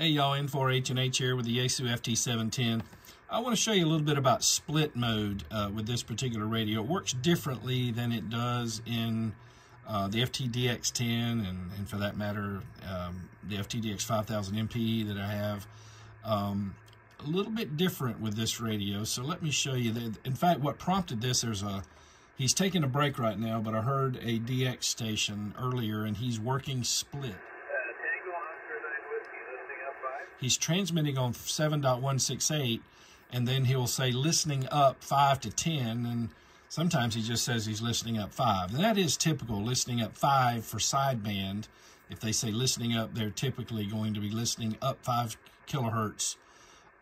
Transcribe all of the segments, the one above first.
Hey y'all, N4HNH here with the Yaesu FT710. I want to show you a little bit about split mode uh, with this particular radio. It works differently than it does in uh, the FTDX10 and, and for that matter, um, the FTDX 5000 MP that I have. Um, a little bit different with this radio, so let me show you. That. In fact, what prompted this, there's a, he's taking a break right now, but I heard a DX station earlier and he's working split. He's transmitting on 7.168, and then he'll say listening up 5 to 10, and sometimes he just says he's listening up 5. And that is typical, listening up 5 for sideband. If they say listening up, they're typically going to be listening up 5 kilohertz,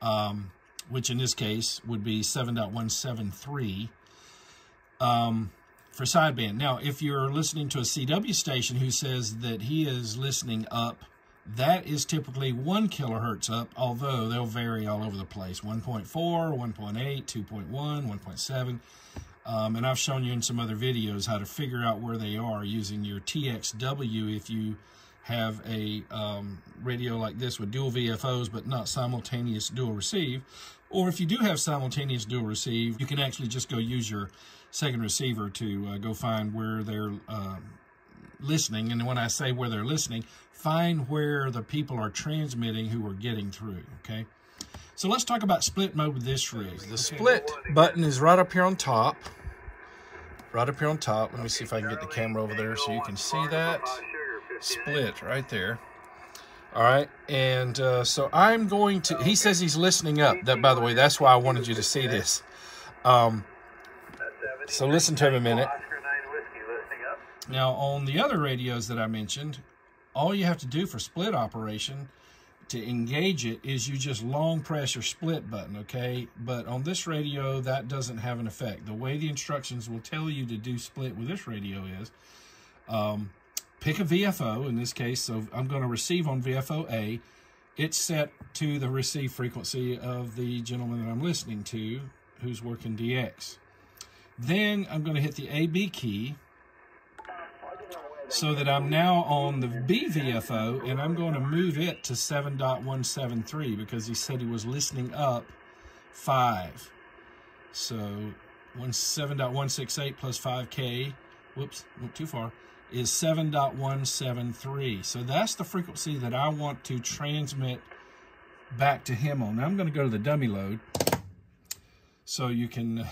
um, which in this case would be 7.173 um, for sideband. Now, if you're listening to a CW station who says that he is listening up that is typically 1 kilohertz up, although they'll vary all over the place. 1.4, 1.8, 2.1, 1.7. Um, and I've shown you in some other videos how to figure out where they are using your TXW if you have a um, radio like this with dual VFOs but not simultaneous dual receive. Or if you do have simultaneous dual receive, you can actually just go use your second receiver to uh, go find where they're um, listening, and when I say where they're listening, find where the people are transmitting who are getting through, okay? So let's talk about split mode with this rig. The split button is right up here on top. Right up here on top. Let me see if I can get the camera over there so you can see that. Split right there. All right, and uh, so I'm going to, he says he's listening up. That, by the way, that's why I wanted you to see this. Um, so listen to him a minute. Now, on the other radios that I mentioned, all you have to do for split operation to engage it is you just long press your split button, okay? But on this radio, that doesn't have an effect. The way the instructions will tell you to do split with this radio is um, pick a VFO, in this case, so I'm going to receive on VFO A. It's set to the receive frequency of the gentleman that I'm listening to who's working DX. Then I'm going to hit the AB key, so that I'm now on the BVFO and I'm going to move it to 7.173 because he said he was listening up 5. So 7.168 plus 5K, whoops, went too far, is 7.173. So that's the frequency that I want to transmit back to him on. Now I'm going to go to the dummy load so you can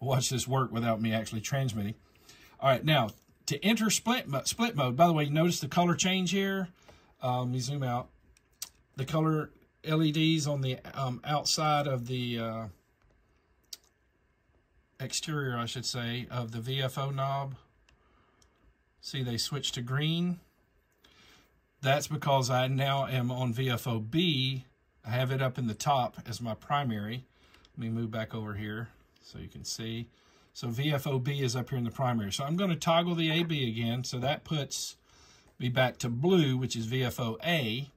watch this work without me actually transmitting. All right, now to enter split, split mode, by the way, notice the color change here. Um, let me zoom out. The color LEDs on the um, outside of the uh, exterior, I should say, of the VFO knob. See, they switch to green. That's because I now am on VFO B. I have it up in the top as my primary. Let me move back over here so you can see. So VFOB is up here in the primary. So I'm going to toggle the AB again. So that puts me back to blue, which is VFOA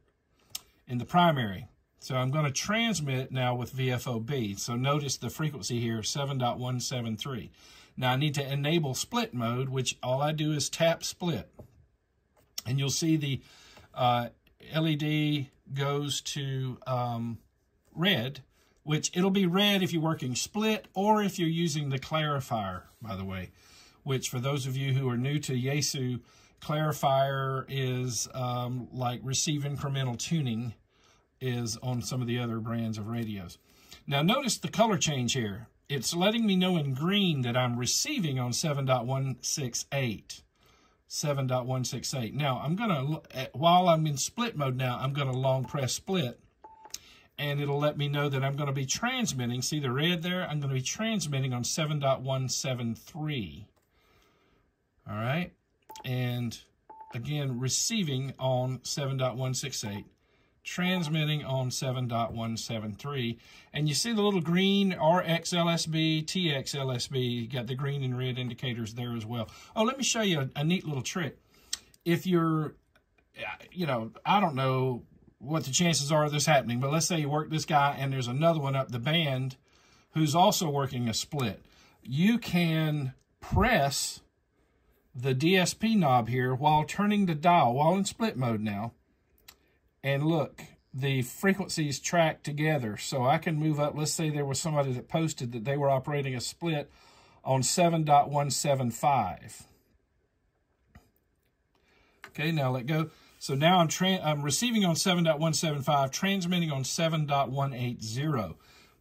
in the primary. So I'm going to transmit now with VFOB. So notice the frequency here, 7.173. Now I need to enable split mode, which all I do is tap split. And you'll see the uh, LED goes to um, red which it'll be red if you're working split or if you're using the clarifier, by the way, which for those of you who are new to Yaesu, clarifier is um, like receive incremental tuning is on some of the other brands of radios. Now notice the color change here. It's letting me know in green that I'm receiving on 7.168. 7.168. Now, I'm going to, while I'm in split mode now, I'm going to long press split and it'll let me know that I'm going to be transmitting. See the red there? I'm going to be transmitting on 7.173. All right. And again, receiving on 7.168, transmitting on 7.173. And you see the little green RXLSB, TXLSB, you got the green and red indicators there as well. Oh, let me show you a, a neat little trick. If you're, uh, you know, I don't know, what the chances are of this happening. But let's say you work this guy and there's another one up the band who's also working a split. You can press the DSP knob here while turning the dial, while in split mode now. And look, the frequencies track together. So I can move up. Let's say there was somebody that posted that they were operating a split on 7.175. Okay, now let go. So now I'm, I'm receiving on 7.175, transmitting on 7.180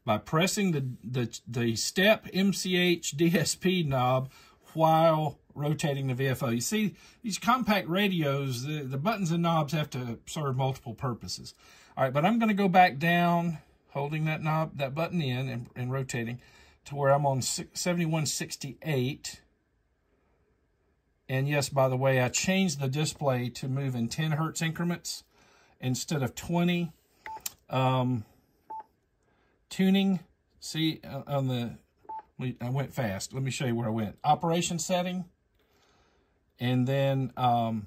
by pressing the, the, the step MCH DSP knob while rotating the VFO. You see, these compact radios, the, the buttons and knobs have to serve multiple purposes. All right, but I'm going to go back down, holding that knob, that button in and, and rotating to where I'm on 7168. And yes, by the way, I changed the display to move in 10 hertz increments instead of 20. Um, tuning, see uh, on the, I went fast. Let me show you where I went. Operation setting, and then um,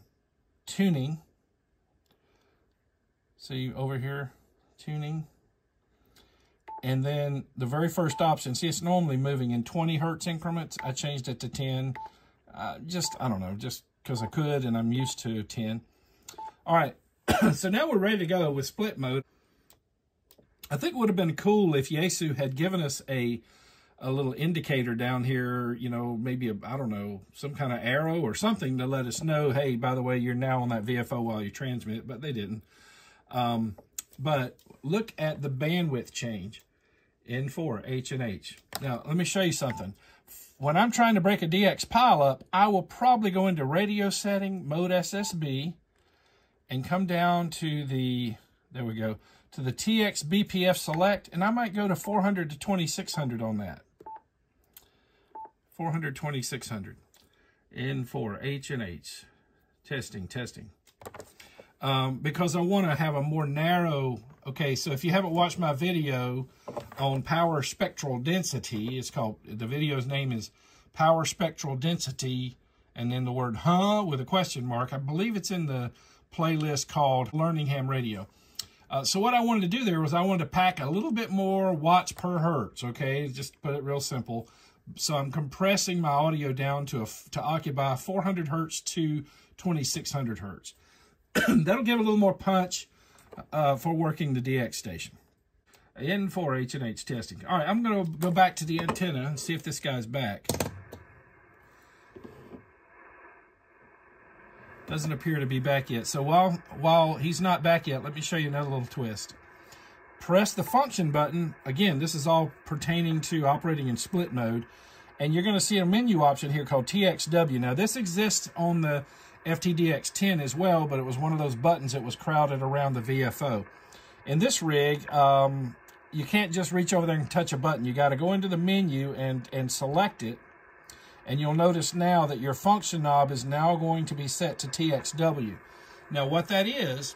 tuning. See over here, tuning. And then the very first option, see it's normally moving in 20 hertz increments. I changed it to 10. Just, I don't know, just because I could and I'm used to 10. All right, so now we're ready to go with split mode. I think it would have been cool if Yaesu had given us a a little indicator down here, you know, maybe, I don't know, some kind of arrow or something to let us know, hey, by the way, you're now on that VFO while you transmit, but they didn't. Um, but look at the bandwidth change N4, HNH. Now, let me show you something. When I'm trying to break a DX pileup, I will probably go into radio setting, mode SSB, and come down to the, there we go, to the TX BPF select, and I might go to 400 to 2600 on that. 400, 2600. N4, HNH. Testing, testing um, because I want to have a more narrow, okay, so if you haven't watched my video on power spectral density, it's called, the video's name is power spectral density, and then the word huh with a question mark. I believe it's in the playlist called Learning Ham Radio. Uh, so what I wanted to do there was I wanted to pack a little bit more watts per hertz, okay, just put it real simple. So I'm compressing my audio down to a, to occupy 400 hertz to 2600 hertz. That'll give a little more punch uh, for working the DX station. N4 HNH testing. All right, I'm going to go back to the antenna and see if this guy's back. Doesn't appear to be back yet. So while, while he's not back yet, let me show you another little twist. Press the function button. Again, this is all pertaining to operating in split mode. And you're going to see a menu option here called TXW. Now, this exists on the FTDX10 as well, but it was one of those buttons that was crowded around the VFO. In this rig, um, you can't just reach over there and touch a button. You got to go into the menu and, and select it. And you'll notice now that your function knob is now going to be set to TXW. Now, what that is,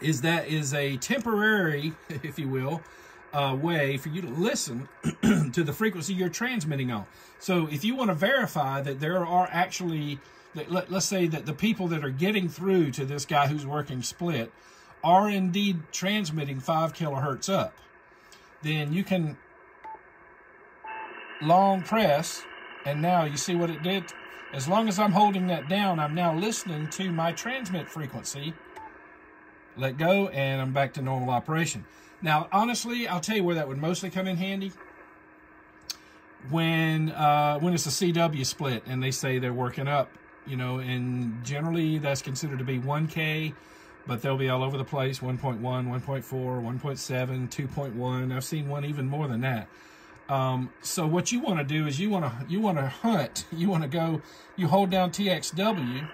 is that is a temporary, if you will, uh, way for you to listen to the frequency you're transmitting on. So if you want to verify that there are actually let, us say that the people that are getting through to this guy who's working split are indeed transmitting 5 kilohertz up, then you can long press, and now you see what it did? As long as I'm holding that down, I'm now listening to my transmit frequency. Let go, and I'm back to normal operation. Now, honestly, I'll tell you where that would mostly come in handy. When uh, when it's a CW split and they say they're working up you know, and generally that's considered to be 1K, but they'll be all over the place 1.1, 1.4, 1.7, 2.1. I've seen one even more than that. Um, so what you want to do is you want to you want to hunt. You want to go. You hold down TXW,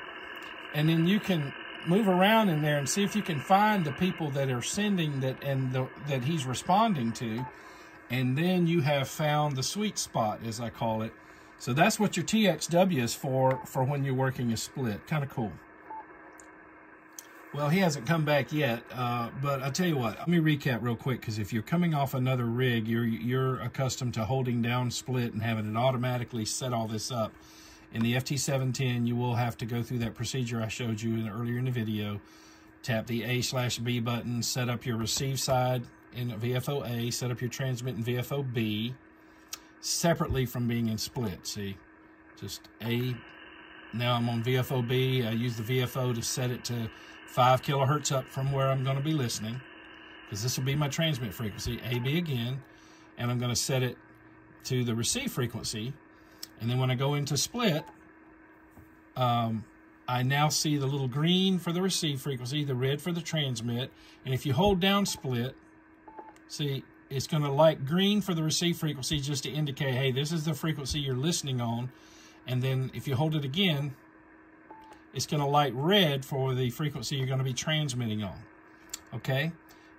and then you can move around in there and see if you can find the people that are sending that and the, that he's responding to, and then you have found the sweet spot, as I call it, so that's what your TXW is for, for when you're working a split. Kind of cool. Well, he hasn't come back yet, uh, but I'll tell you what, let me recap real quick, because if you're coming off another rig, you're, you're accustomed to holding down split and having it automatically set all this up. In the FT710, you will have to go through that procedure I showed you in, earlier in the video. Tap the A slash B button, set up your receive side in VFO A, set up your transmit in VFO B, separately from being in split. See, just A. Now I'm on VFO B. I use the VFO to set it to five kilohertz up from where I'm going to be listening, because this will be my transmit frequency, AB again, and I'm going to set it to the receive frequency. And then when I go into split, um, I now see the little green for the receive frequency, the red for the transmit. And if you hold down split, see, it's going to light green for the receive frequency just to indicate, hey, this is the frequency you're listening on. And then if you hold it again, it's going to light red for the frequency you're going to be transmitting on. Okay?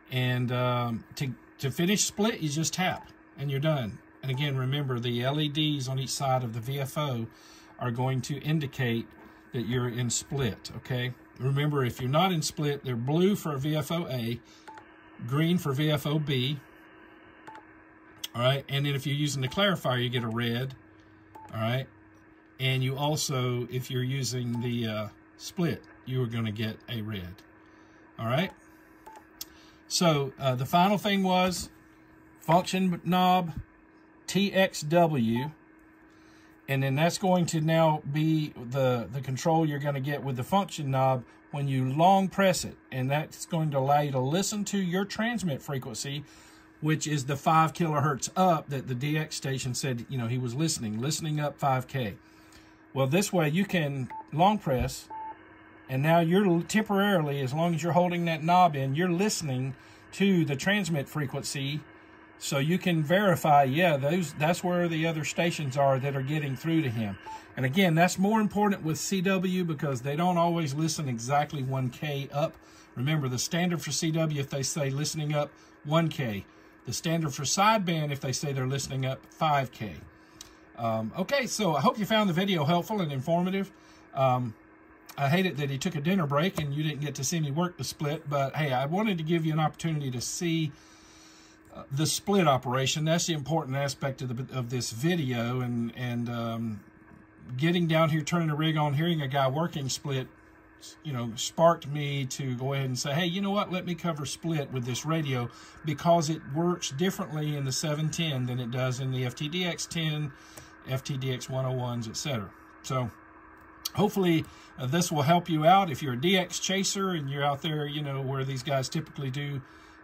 And um, to, to finish split, you just tap and you're done. And again, remember the LEDs on each side of the VFO are going to indicate that you're in split, okay? Remember, if you're not in split, they're blue for VFO A, green for VFO B, all right? And then if you're using the clarifier, you get a red, all right? And you also, if you're using the uh, split, you are going to get a red, all right? So uh, the final thing was function knob, TXW, and then that's going to now be the, the control you're going to get with the function knob when you long press it. And that's going to allow you to listen to your transmit frequency, which is the 5 kilohertz up that the DX station said, you know, he was listening, listening up 5K. Well, this way you can long press, and now you're temporarily, as long as you're holding that knob in, you're listening to the transmit frequency so you can verify, yeah, those that's where the other stations are that are getting through to him. And again, that's more important with CW because they don't always listen exactly 1K up. Remember, the standard for CW, if they say listening up 1K. The standard for sideband, if they say they're listening up 5K. Um, okay, so I hope you found the video helpful and informative. Um, I hate it that he took a dinner break and you didn't get to see me work the split, but hey, I wanted to give you an opportunity to see the split operation. That's the important aspect of, the, of this video. And, and um, getting down here, turning the rig on, hearing a guy working split, you know, sparked me to go ahead and say, hey, you know what? Let me cover split with this radio because it works differently in the 710 than it does in the FTDX 10, FTDX 101s, etc. So hopefully uh, this will help you out if you're a DX chaser and you're out there, you know, where these guys typically do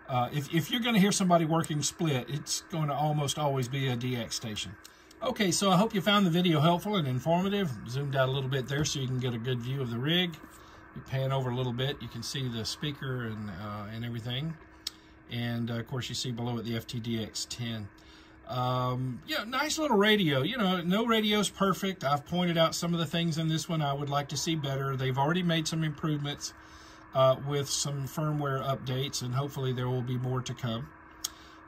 uh, if, if you're going to hear somebody working split, it's going to almost always be a DX station. Okay, so I hope you found the video helpful and informative. Zoomed out a little bit there so you can get a good view of the rig. You pan over a little bit, you can see the speaker and, uh, and everything. And, uh, of course, you see below it the FTDX10. Um, yeah, nice little radio. You know, no radio's perfect. I've pointed out some of the things in this one I would like to see better. They've already made some improvements uh, with some firmware updates, and hopefully there will be more to come.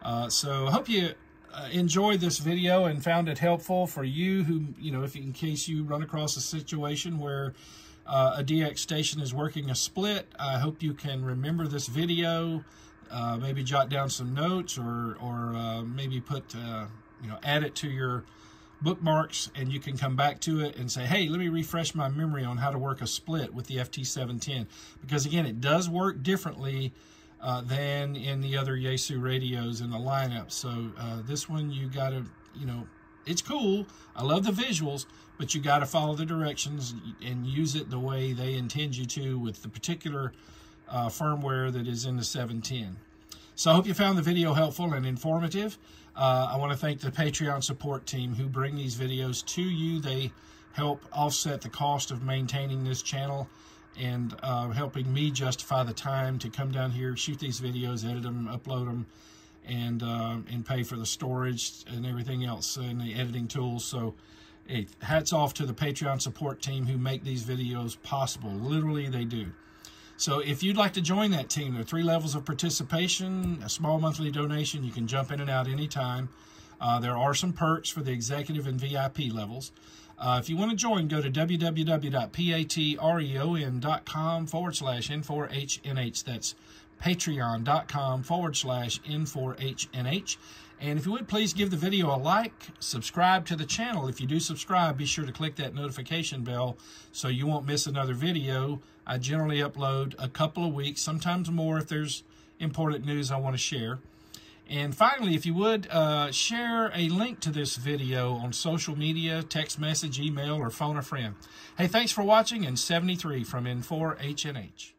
Uh, so I hope you uh, enjoyed this video and found it helpful for you who, you know, if in case you run across a situation where uh, a DX station is working a split, I hope you can remember this video, uh, maybe jot down some notes or, or uh, maybe put, you know, add it to your bookmarks and you can come back to it and say, hey, let me refresh my memory on how to work a split with the FT710. Because again, it does work differently uh, than in the other Yaesu radios in the lineup. So uh, this one, you got to, you know, it's cool. I love the visuals, but you got to follow the directions and use it the way they intend you to with the particular uh, firmware that is in the 710. So I hope you found the video helpful and informative. Uh, I want to thank the Patreon support team who bring these videos to you. They help offset the cost of maintaining this channel and uh, helping me justify the time to come down here, shoot these videos, edit them, upload them, and uh, and pay for the storage and everything else and the editing tools. So hey, hats off to the Patreon support team who make these videos possible. Literally, they do. So if you'd like to join that team, there are three levels of participation, a small monthly donation. You can jump in and out anytime. Uh, there are some perks for the executive and VIP levels. Uh, if you want to join, go to www.patreon.com forward slash N4HNH. That's patreon.com forward slash N4HNH. And if you would please give the video a like, subscribe to the channel. If you do subscribe, be sure to click that notification bell so you won't miss another video. I generally upload a couple of weeks, sometimes more if there's important news I want to share. And finally, if you would, uh, share a link to this video on social media, text message, email, or phone a friend. Hey, thanks for watching, and 73 from N4HNH.